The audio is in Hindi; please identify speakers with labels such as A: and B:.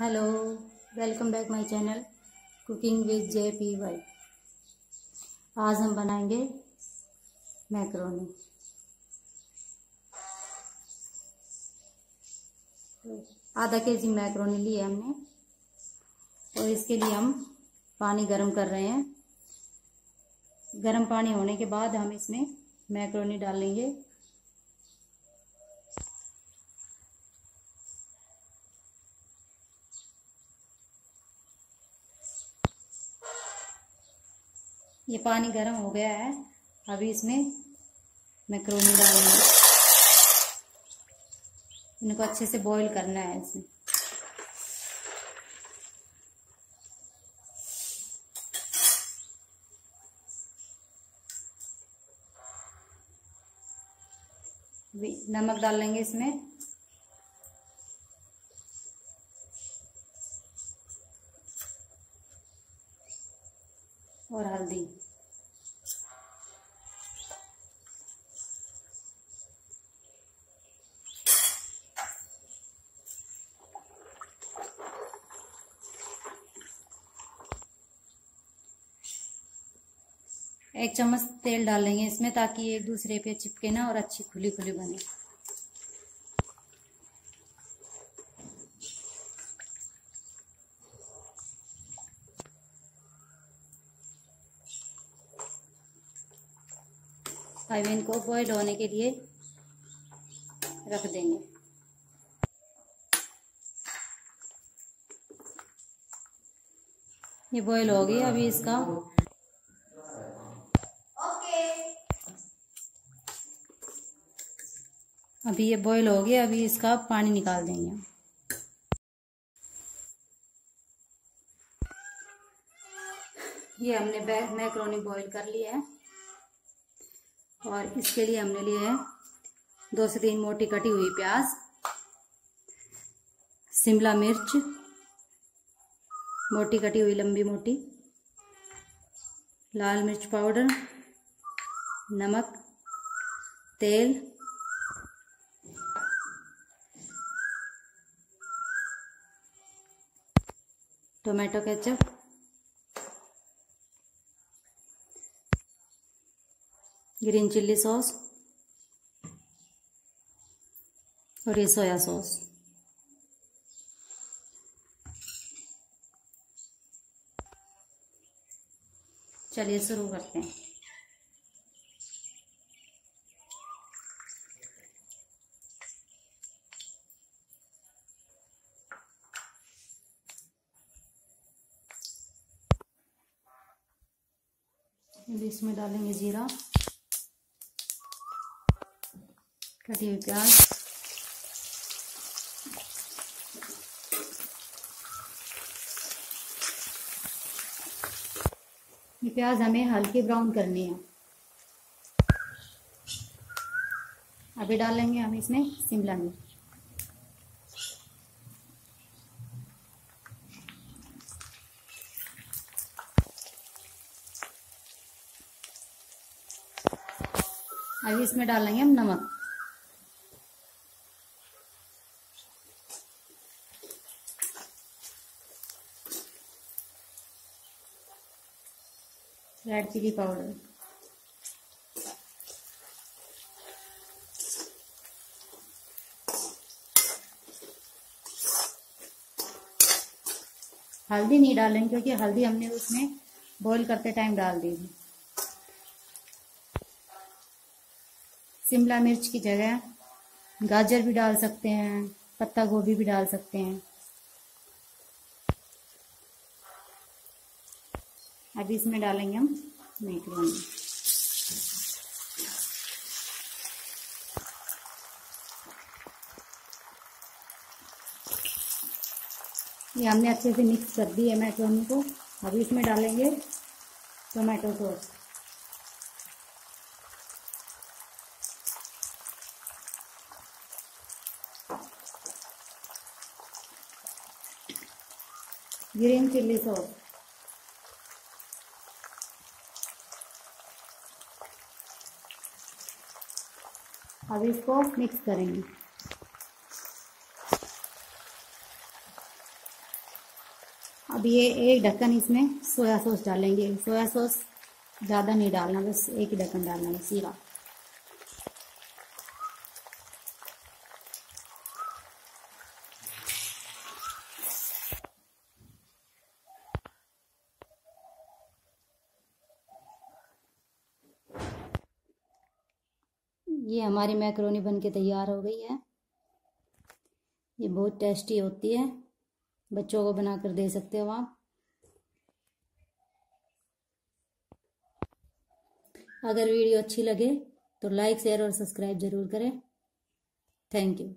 A: Hello welcome back my channel cooking with J P Y आज हम बनाएँगे मैक्रोनी आधा के जी मैक्रोनी ली है हमने, और इसके लिए हम पानी गर्म कर रहे हैं। गर्म पानी होने के बाद हम इसमें मैक्रोनी डालेंगे ये पानी गर्म हो गया है। अभी इसमें मैक्रोनी डालेंगे। इनको अच्छे से बॉईल करना है इसमें। नमक डाल लेंगे इसमें। और हल्दी। एक चम्मच तेल डाल लेंगे इसमें ताकि एक दूसरे पे चिपके ना और अच्छी खुली खुली बने। अब इनको बॉईल होने के लिए रख देंगे। ये बॉईल हो गई अभी इसका। अभी ये बॉईल हो गया अभी इसका पानी निकाल देंगे। ये हमने मैक्रोनी बॉईल कर लिया है। और इसके लिए हमने लिए है दो से तीन मोटी कटी हुई प्याज, शिमला मिर्च, मोटी कटी हुई लंबी मोटी, लाल मिर्च पाउडर, नमक, तेल, tomato ketchup green chilli sauce और ये सोया सॉस। चलिए शुरू करते हैं। इसमें डालेंगे जीरा। कटी हुई प्याज। ये प्याज हमें हल्की ब्राउन करनी है। अभी डालेंगे हम इसमें शिमला मिर्च। अभी इसमें डालेंगे हम नमक। रेड चिली पाउडर हल्दी नहीं डालेंगे क्योंकि हल्दी हमने उसमें बॉईल करते टाइम डाल दी थी शिमला मिर्च की जगह गाजर भी डाल सकते हैं, पत्ता गोभी भी डाल सकते हैं। अभी इसमें डालेंगे हम मैक्रोनी ये हमने अच्छे से मिक्स कर दी है मैक्रोनी को। अभी इसमें डालेंगे tomato sauce. Green chilli sauce. अब इसको मिक्स करेंगे। अब ये एक ढक्कन इसमें सोया सॉस डालेंगे। सोया सॉस ज़्यादा नहीं डालना, बस एक ही ढक्कन डालना है, सीरा। ये हमारी मैक्रोनी बन के तैयार हो गई है। ये बहुत टेस्टी होती है। बच्चों को बनाकर दे सकते हो आप। अगर वीडियो अच्छी लगे तो लाइक, शेयर और सब्सक्राइब ज़रूर करें। Thank you.